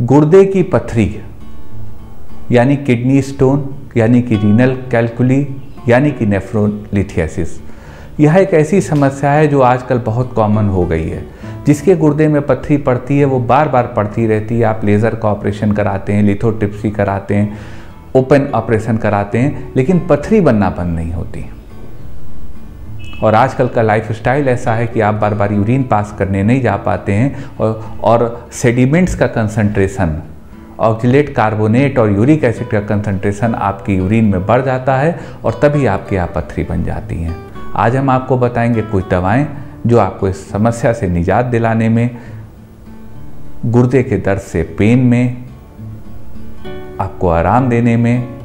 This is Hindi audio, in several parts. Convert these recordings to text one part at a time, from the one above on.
गुर्दे की पथरी, यानी किडनी स्टोन, यानी कि रीनल कैलकुली यानी कि नेफ्रोलिथियासिस यह एक ऐसी समस्या है जो आजकल बहुत कॉमन हो गई है। जिसके गुर्दे में पथरी पड़ती है, वो बार बार पड़ती रहती है। आप लेज़र का ऑपरेशन कराते हैं लिथोटिप्सी कराते हैं ओपन ऑपरेशन कराते हैं, लेकिन पथरी बनना बंद नहीं होती। और आजकल का लाइफ स्टाइल ऐसा है कि आप बार बार यूरिन पास करने नहीं जा पाते हैं और, और सेडिमेंट्स का कंसंट्रेशन ऑक्जिलेट कार्बोनेट और यूरिक एसिड का कंसंट्रेशन आपकी यूरिन में बढ़ जाता है और तभी आपकी आप पथरी बन जाती हैं। आज हम आपको बताएँगे कुछ दवाएँ जो आपको इस समस्या से निजात दिलाने में गुर्दे के दर्द से पेन में आपको आराम देने में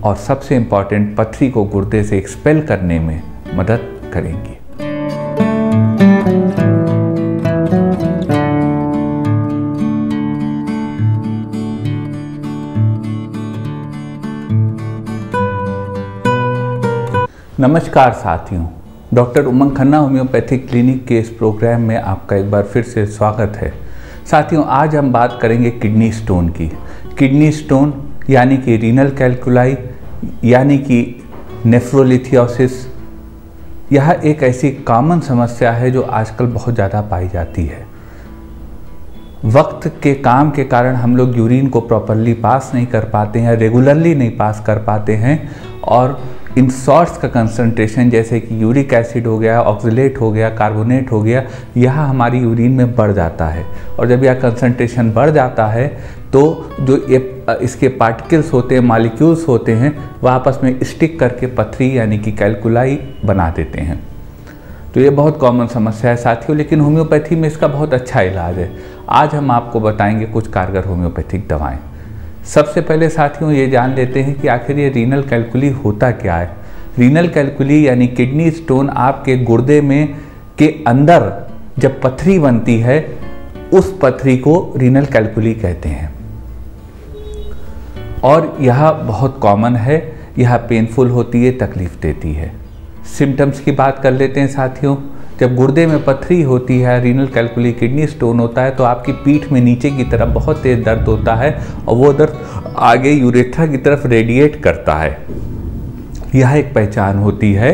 और सबसे इंपॉर्टेंट पथरी को गुर्दे से एक्सपेल करने में मदद करेंगी। नमस्कार साथियों, doctor Umang Khanna homeopathic clinic के इस प्रोग्राम में आपका एक बार फिर से स्वागत है। साथियों, आज हम बात करेंगे किडनी स्टोन की। किडनी स्टोन यानी कि रीनल कैलकुलाई, यानी कि नेफ्रोलिथियोसिस यह एक ऐसी कॉमन समस्या है जो आजकल बहुत ज़्यादा पाई जाती है। वक्त के काम के कारण हम लोग यूरिन को प्रॉपरली पास नहीं कर पाते हैं रेगुलरली नहीं पास कर पाते हैं और इन सॉल्ट्स का कंसंट्रेशन जैसे कि यूरिक एसिड हो गया ऑक्सीलेट हो गया कार्बोनेट हो गया, यह हमारी यूरिन में बढ़ जाता है। और जब यह कंसंट्रेशन बढ़ जाता है तो जो ये, इसके पार्टिकल्स होते हैं मालिक्यूल्स होते हैं, वह आपस में स्टिक करके पथरी, यानी कि कैलकुलाई बना देते हैं। तो ये बहुत कॉमन समस्या है साथियों, लेकिन होम्योपैथी में इसका बहुत अच्छा इलाज है। आज हम आपको बताएँगे कुछ कारगर होम्योपैथिक दवाएँ। सबसे पहले साथियों ये जान लेते हैं कि आखिर ये रीनल कैलकुली होता क्या है। रीनल कैलकुली यानी किडनी स्टोन आपके गुर्दे में के अंदर जब पथरी बनती है, उस पथरी को रीनल कैलकुली कहते हैं। और यह बहुत कॉमन है, यह पेनफुल होती है, तकलीफ़ देती है। सिम्टम्स की बात कर लेते हैं साथियों। जब गुर्दे में पथरी होती है रीनल कैलकुली किडनी स्टोन होता है तो आपकी पीठ में नीचे की तरफ़ बहुत तेज दर्द होता है और वो दर्द आगे यूरेथ्रा की तरफ़ रेडिएट करता है। यह एक पहचान होती है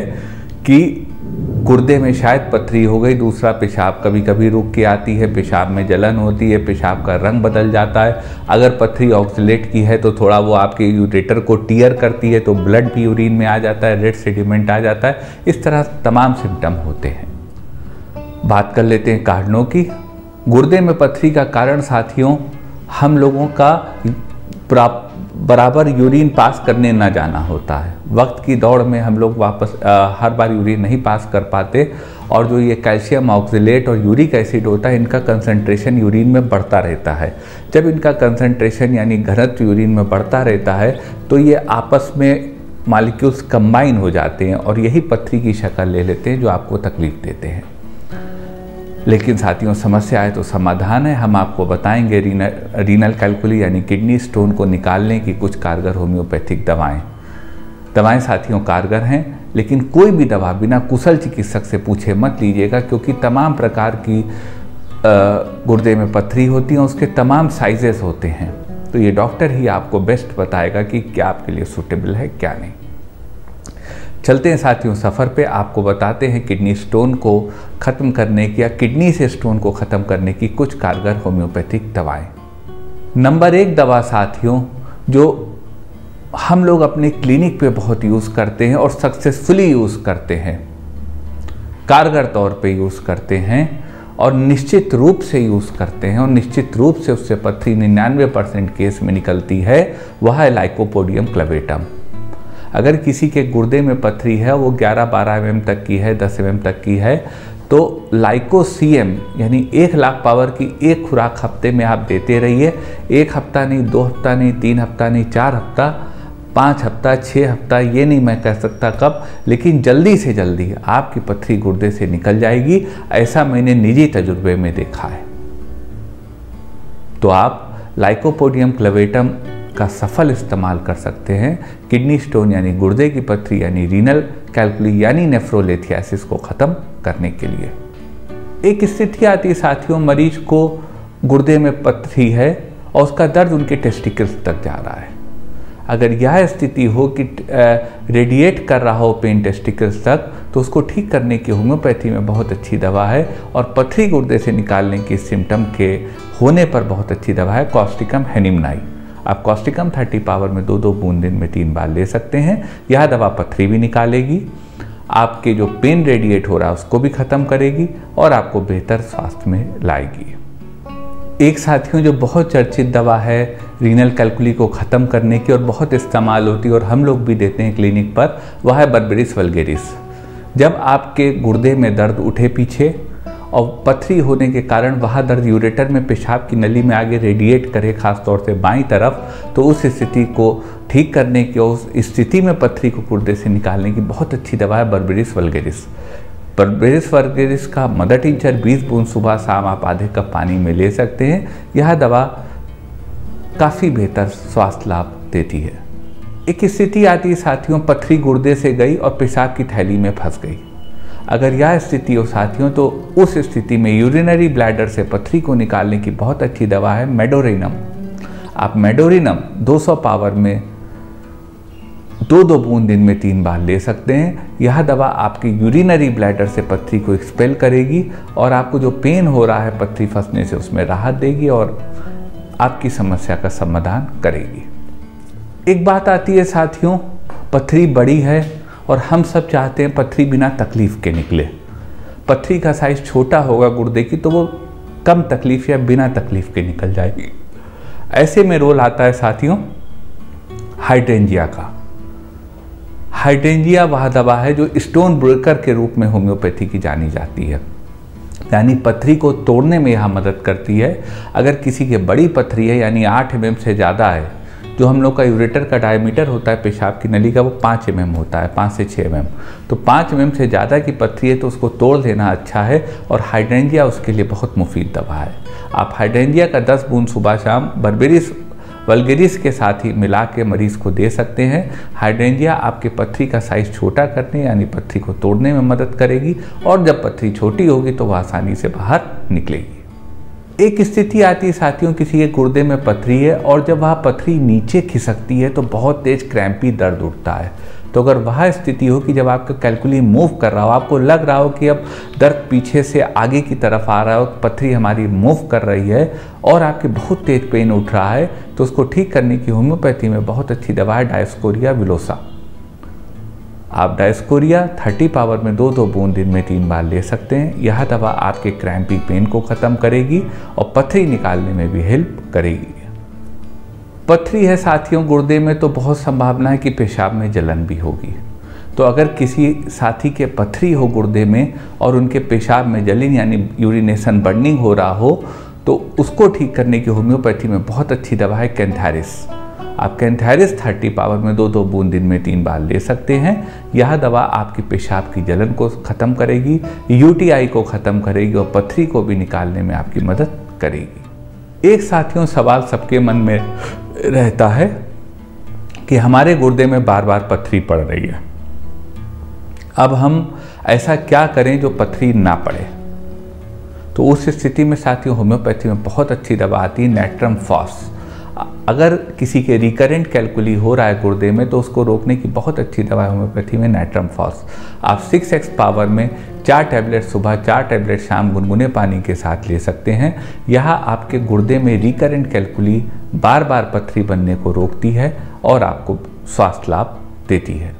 कि गुर्दे में शायद पथरी हो गई, दूसरा पेशाब कभी कभी रुक के आती है, पेशाब में जलन होती है, पेशाब का रंग बदल जाता है। अगर पथरी ऑक्सीलेट की है तो थोड़ा वो आपके यूरेटर को टीयर करती है तो ब्लड भी यूरिन में आ जाता है रेड सेडिमेंट आ जाता है। इस तरह तमाम सिम्टम होते हैं। बात कर लेते हैं कारणों की। गुर्दे में पथरी का कारण साथियों हम लोगों का बराबर यूरिन पास करने ना जाना होता है। वक्त की दौड़ में हम लोग वापस आ, हर बार यूरिन नहीं पास कर पाते और जो ये कैल्शियम ऑक्सीलेट और यूरिक एसिड होता है इनका कंसंट्रेशन यूरिन में बढ़ता रहता है। जब इनका कंसंट्रेशन यानी घनत्व यूरिन में बढ़ता रहता है तो ये आपस में मालिक्यूल्स कंबाइन हो जाते हैं और यही पथरी की शक्ल ले लेते हैं जो आपको तकलीफ़ देते हैं। लेकिन साथियों, समस्या है तो समाधान है। हम आपको बताएँगे रीनल रीनल कैलकुली यानी किडनी स्टोन को निकालने की कुछ कारगर होम्योपैथिक दवाएँ। दवाएँ साथियों, कारगर हैं, लेकिन कोई भी दवा बिना कुशल चिकित्सक से पूछे मत लीजिएगा, क्योंकि तमाम प्रकार की गुर्दे में पथरी होती हैं उसके तमाम साइजेस होते हैं। तो ये डॉक्टर ही आपको बेस्ट बताएगा कि क्या आपके लिए सूटेबल है, क्या नहीं। चलते हैं साथियों, सफ़र पे आपको बताते हैं किडनी स्टोन को ख़त्म करने की या किडनी से स्टोन को ख़त्म करने की कुछ कारगर होम्योपैथिक दवाएँ। नंबर एक दवा साथियों, जो हम लोग अपने क्लिनिक पे बहुत यूज़ करते हैं और सक्सेसफुली यूज़ करते हैं, कारगर तौर पे यूज़ करते हैं और निश्चित रूप से यूज़ करते हैं और निश्चित रूप से उससे पथरी निन्यानवे परसेंट केस में निकलती है, वह है लाइकोपोडियम क्लवेटम अगर किसी के गुर्दे में पथरी है, वो 11-12 एम तक की है 10 एम तक की है तो लाइको सी एम यानी एक लाख पावर की एक खुराक हफ़्ते में आप देते रहिए। एक हफ़्ता नहीं, दो हफ़्ता नहीं, तीन हफ़्ता नहीं, चार हफ़्ता, पाँच हफ़्ता छः हफ़्ता, ये नहीं मैं कह सकता कब, लेकिन जल्दी से जल्दी आपकी पथरी गुर्दे से निकल जाएगी। ऐसा मैंने निजी तजुर्बे में देखा है। तो आप लाइकोपोडियम क्लवेटम का सफल इस्तेमाल कर सकते हैं। किडनी स्टोन यानी गुर्दे की पथरी यानी रीनल कैलकुली यानी नेफ्रोलेथियासिस को ख़त्म करने के लिए। एक स्थिति आती है साथियों, मरीज़ को गुर्दे में पथरी है और उसका दर्द उनके टेस्टिकल्स तक जा रहा है। अगर यह स्थिति हो कि रेडिएट कर रहा हो पेन टेस्टिकल्स तक तो उसको ठीक करने की होम्योपैथी में बहुत अच्छी दवा है और पथरी गुर्दे से निकालने की सिम्टम के होने पर बहुत अच्छी दवा है, कॉस्टिकम हेनिमनाई आप कॉस्टिकम 30 पावर में दो दो बूंद दिन में तीन बार ले सकते हैं। यह दवा पथरी भी निकालेगी। आपके जो पेन रेडिएट हो रहा है, उसको भी ख़त्म करेगी और आपको बेहतर स्वास्थ्य में लाएगी। एक साथियों, जो बहुत चर्चित दवा है, रीनल कैलकुली को ख़त्म करने की और बहुत इस्तेमाल होती है और हम लोग भी देते हैं क्लिनिक पर, वह है बर्बरिस वलगेरिस। जब आपके गुर्दे में दर्द उठे पीछे और पथरी होने के कारण वह दर्द यूरेटर में पेशाब की नली में आगे रेडिएट करे खास तौर से बाई तरफ़ तो उस स्थिति को ठीक करने की उस स्थिति में पथरी को गुर्दे से निकालने की बहुत अच्छी दवा है बर्बेरिस वलगेरिस बर्बेरिस वर्गेरिस का मदर टिंचर 20 बूंद सुबह शाम आप आधे कप पानी में ले सकते हैं। यह दवा काफ़ी बेहतर स्वास्थ्य लाभ देती है। एक स्थिति आती है, साथियों, पथरी गुर्दे से गई और पेशाब की थैली में फंस गई। अगर यह स्थिति हो साथियों तो उस स्थिति में यूरिनरी ब्लैडर से पथरी को निकालने की बहुत अच्छी दवा है मेडोरिनम आप मेडोरिनम 200 पावर में दो दो बूंद दिन में तीन बार ले सकते हैं। यह दवा आपकी यूरिनरी ब्लैडर से पथरी को एक्सपेल करेगी और आपको जो पेन हो रहा है पथरी फंसने से उसमें राहत देगी और आपकी समस्या का समाधान करेगी। एक बात आती है साथियों, पथरी बड़ी है और हम सब चाहते हैं पथरी बिना तकलीफ़ के निकले। पथरी का साइज़ छोटा होगा गुर्दे की तो वो कम तकलीफ़ या बिना तकलीफ़ के निकल जाएगी। ऐसे में रोल आता है साथियों हाइड्रेंजिया का। हाइड्रेंजिया वह दवा है जो स्टोन ब्रेकर के रूप में होम्योपैथी की जानी जाती है। यानी पथरी को तोड़ने में यह मदद करती है। अगर किसी के बड़ी पथरी है, यानी आठ एम से ज़्यादा है जो हम लोग का यूरेटर का डायमीटर होता है पेशाब की नली का, वो पाँच एम mm होता है, पाँच से छः एम mm. तो पाँच एम mm से ज़्यादा की पथरी है तो उसको तोड़ देना अच्छा है और हाइड्रेंजिया उसके लिए बहुत मुफीद दवा है। आप हाइड्रेंजिया का दस बूंद सुबह शाम बर्बेरिस, वलगेरिस के साथ ही मिला के मरीज़ को दे सकते हैं। हाइड्रेंजिया आपके पथरी का साइज़ छोटा करने यानी पथरी को तोड़ने में मदद करेगी और जब पथरी छोटी होगी तो वह आसानी से बाहर निकलेगी। एक स्थिति आती है, साथियों, किसी के गुर्दे में पथरी है और जब वह पथरी नीचे खिसकती है तो बहुत तेज क्रैम्पी दर्द उठता है। तो अगर वह स्थिति हो कि जब आपका कैलकुली मूव कर रहा हो, आपको लग रहा हो कि अब दर्द पीछे से आगे की तरफ़ आ रहा हो पथरी हमारी मूव कर रही है और आपके बहुत तेज पेन उठ रहा है तो उसको ठीक करने की होम्योपैथी में बहुत अच्छी दवा है, डायस्कोरिया विलोसा। आप डायस्कोरिया 30 पावर में दो दो बूंद दिन में तीन बार ले सकते हैं। यह दवा आपके क्रैम्पी पेन को ख़त्म करेगी और पथरी निकालने में भी हेल्प करेगी। पथरी है साथियों, गुर्दे में तो बहुत संभावना है कि पेशाब में जलन भी होगी। तो अगर किसी साथी के पथरी हो गुर्दे में और उनके पेशाब में जलन यानी यूरिनेशन बर्निंग हो रहा हो तो उसको ठीक करने की होम्योपैथी में बहुत अच्छी दवा है कैंथारिस। आप कैंथारिस 30 पावर में दो दो बूंद दिन में तीन बार ले सकते हैं। यह दवा आपकी पेशाब की जलन को ख़त्म करेगी यूटीआई को ख़त्म करेगी और पथरी को भी निकालने में आपकी मदद करेगी। एक साथियों, सवाल सबके मन में रहता है कि हमारे गुर्दे में बार बार पथरी पड़ रही है। अब हम ऐसा क्या करें जो पथरी ना पड़े? तो उस स्थिति में साथियों, होम्योपैथी में बहुत अच्छी दवा आती है नेट्रम फॉस। अगर किसी के रिकरेंट कैलकुली हो रहा है गुर्दे में तो उसको रोकने की बहुत अच्छी दवा होम्योपैथी में नेट्रम फॉस आप सिक्स एक्स पावर में चार टैबलेट सुबह, चार टैबलेट शाम गुनगुने पानी के साथ ले सकते हैं। यह आपके गुर्दे में रिकरेंट कैलकुली बार बार पथरी बनने को रोकती है और आपको स्वास्थ्य लाभ देती है।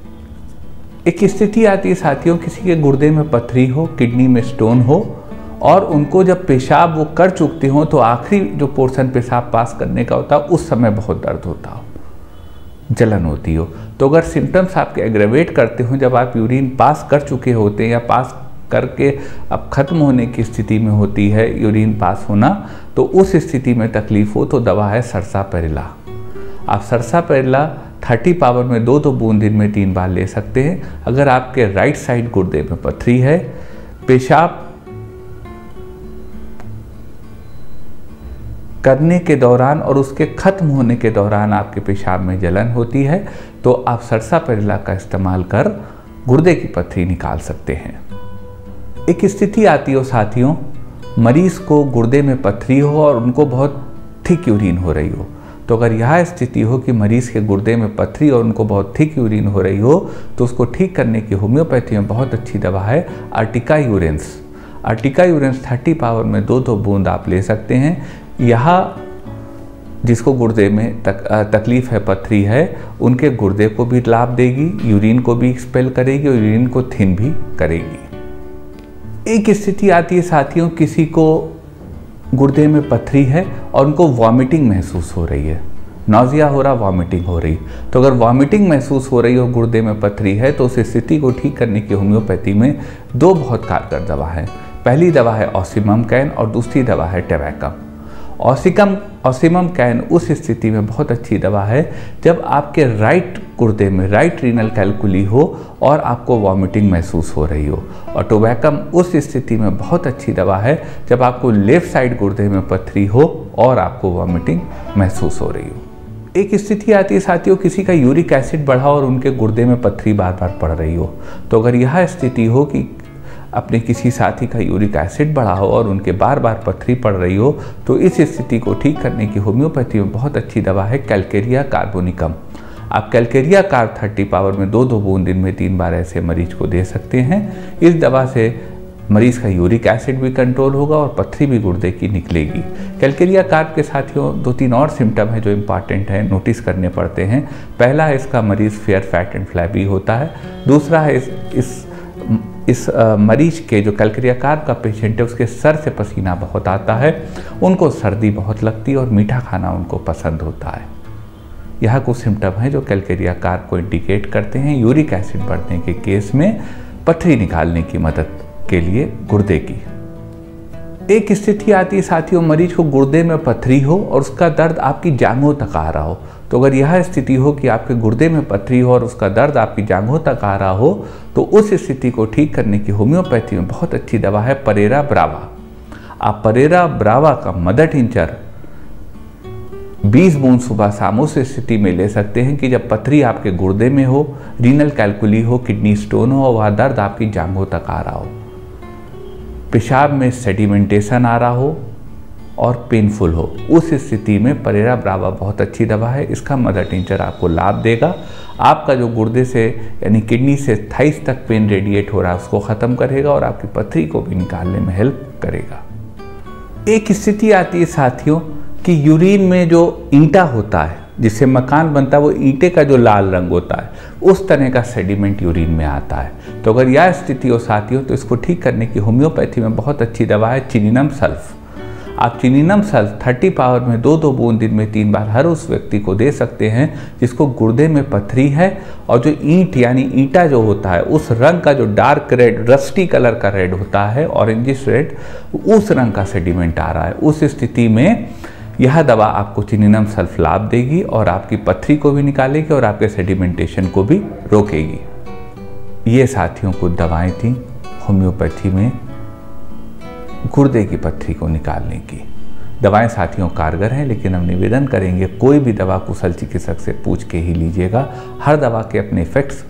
एक स्थिति आती है साथियों, किसी के गुर्दे में पथरी हो, किडनी में स्टोन हो और उनको जब पेशाब वो कर चुकते हो तो आखिरी जो पोर्शन पेशाब पास करने का होता है उस समय बहुत दर्द होता हो, जलन होती हो। तो अगर सिम्टम्स आपके एग्रेवेट करते हो, जब आप यूरिन पास कर चुके होते हैं या पास करके अब ख़त्म होने की स्थिति में होती है यूरिन पास होना तो उस स्थिति में तकलीफ़ हो तो दवा है सरसा पेरिला। आप सरसा पेरिला 30 पावर में दो दो बूंद दिन में तीन बार ले सकते हैं। अगर आपके राइट साइड गुर्दे में पथरी है, पेशाब करने के दौरान और उसके ख़त्म होने के दौरान आपके पेशाब में जलन होती है तो आप सरसा पेरिला का इस्तेमाल कर गुर्दे की पथरी निकाल सकते हैं। एक स्थिति आती हो साथियों, मरीज़ को गुर्दे में पथरी हो और उनको बहुत थिक यूरिन हो रही हो। तो अगर यह स्थिति हो कि मरीज़ के गुर्दे में पथरी और उनको बहुत थिक यूरिन हो रही हो तो उसको ठीक करने की होम्योपैथी में बहुत अच्छी दवा है urtica urens urtica urens thirty power में दो दो बूंद आप ले सकते हैं यह जिसको गुर्दे में तक, तकलीफ़ है पथरी है उनके गुर्दे को भी लाभ देगी यूरिन को भी एक्सपेल करेगी और यूरिन को थिन भी करेगी। एक स्थिति आती है साथियों किसी को गुर्दे में पथरी है और उनको वॉमिटिंग महसूस हो रही है। नाजिया हो रहा वॉमिटिंग हो रही। तो अगर वॉमिटिंग महसूस हो रही हो गुर्दे में पथरी है तो उस स्थिति को ठीक करने की होम्योपैथी में दो बहुत कारगर दवा है। पहली दवा है ऑसिमम कैन और दूसरी दवा है टेवैकम ऑसिकम ऑसिमम कैन उस स्थिति में बहुत अच्छी दवा है जब आपके राइट गुर्दे में राइट रीनल कैलकुली हो और आपको वॉमिटिंग महसूस हो रही हो। और टोबैकम उस स्थिति में बहुत अच्छी दवा है जब आपको लेफ़्ट साइड गुर्दे में पथरी हो और आपको वॉमिटिंग महसूस हो रही हो। एक स्थिति आती है साथियों, किसी का यूरिक एसिड बढ़ा और उनके गुर्दे में पथरी बार बार पड़ रही हो। तो अगर यह स्थिति हो कि अपने किसी साथी का यूरिक एसिड बढ़ा हो और उनके बार बार पथरी पड़ रही हो तो इस स्थिति को ठीक करने की होम्योपैथी में बहुत अच्छी दवा है कैलकेरिया कार्बोनिकम। आप कैलकेरिया कार थर्टी पावर में दो दो बूंद दिन में तीन बार ऐसे मरीज़ को दे सकते हैं। इस दवा से मरीज़ का यूरिक एसिड भी कंट्रोल होगा और पथरी भी गुर्दे की निकलेगी। कैलकेरिया कार्ब के साथियों दो तीन और सिम्टम हैं जो इंपॉर्टेंट हैं नोटिस करने पड़ते हैं। पहला है इसका मरीज़ फेयर फैट एंड फ्लैबी होता है। दूसरा है इस, इस इस मरीज़ के जो कैलक्रियाकार का पेशेंट है, उसके सर से पसीना बहुत आता है, उनको सर्दी बहुत लगती है और मीठा खाना उनको पसंद होता है। यह कुछ सिम्टम हैं जो कैलकेरियाकार को इंडिकेट करते हैं। यूरिक एसिड बढ़ने के केस में पथरी निकालने की मदद के लिए गुर्दे की। एक स्थिति आती है, साथियों, मरीज़ को गुर्दे में पथरी हो और उसका दर्द आपकी जांघों तक आ रहा हो तो अगर यह स्थिति हो कि आपके गुर्दे में पथरी हो और उसका दर्द आपकी जांघों तक आ रहा हो तो उस स्थिति को ठीक करने की होम्योपैथी में बहुत अच्छी दवा है परेरा ब्रावा। आप परेरा ब्रावा का मदर टिंचर 20 बूंद सुबह शाम उस स्थिति में ले सकते हैं कि जब पथरी आपके गुर्दे में हो, रीनल कैलकुली हो, किडनी स्टोन हो और वह दर्द आपकी जांघों तक आ रहा हो। पेशाब में सेडिमेंटेशन आ रहा हो और पेनफुल हो। उस स्थिति में परेरा ब्रावा बहुत अच्छी दवा है। इसका मदर टिंचर आपको लाभ देगा। आपका जो गुर्दे से, यानी किडनी से थाइस तक पेन रेडिएट हो रहा है, उसको ख़त्म करेगा और आपकी पथरी को भी निकालने में हेल्प करेगा। एक स्थिति आती है साथियों कि यूरिन में जो ईंटा होता है, जिससे मकान बनता है, वो ईंटे का जो लाल रंग होता है, उस तरह का सेडिमेंट यूरिन में आता है। तो अगर यह स्थिति हो साथियों तो इसको ठीक करने की होम्योपैथी में बहुत अच्छी दवा है, चिनिनम सल्फ। आप चिनिनम सल्फ 30 पावर में दो दो बूंद दिन में तीन बार हर उस व्यक्ति को दे सकते हैं जिसको गुर्दे में पथरी है और जो ईंट यानी ईंटा जो होता है, उस रंग का जो डार्क रेड, रस्टी कलर का रेड होता है, ऑरेंजिश रेड, उस रंग का सेडिमेंट आ रहा है। उस स्थिति में यह दवा आपको चिनिनम सल्फ लाभ देगी और आपकी पथरी को भी निकालेगी और आपके सेडिमेंटेशन को भी रोकेगी। ये साथियों को दवाएँ थी होम्योपैथी में। गुर्दे की पत्थरी को निकालने की। दवाएँ साथियों, कारगर हैं, लेकिन हम निवेदन करेंगे, कोई भी दवा कुशल चिकित्सक से पूछ के ही लीजिएगा। हर दवा के अपने इफेक्ट्स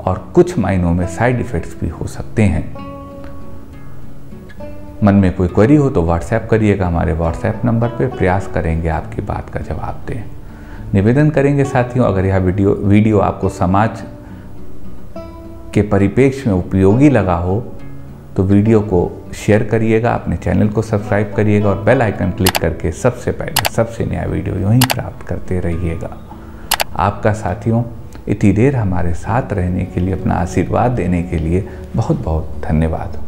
और कुछ मायनों में साइड इफेक्ट्स भी हो सकते हैं। मन में कोई क्वेरी हो तो व्हाट्सएप करिएगा, हमारे व्हाट्सएप नंबर पे प्रयास करेंगे आपकी बात का जवाब दें। निवेदन करेंगे साथियों, अगर यह वीडियो वीडियो आपको समाज के परिप्रेक्ष्य में उपयोगी लगा हो तो वीडियो को शेयर करिएगा, अपने चैनल को सब्सक्राइब करिएगा और बेल आइकन क्लिक करके सबसे पहले सबसे नया वीडियो यहीं प्राप्त करते रहिएगा। आपका साथियों, इतनी देर हमारे साथ रहने के लिए, अपना आशीर्वाद देने के लिए बहुत बहुत धन्यवाद।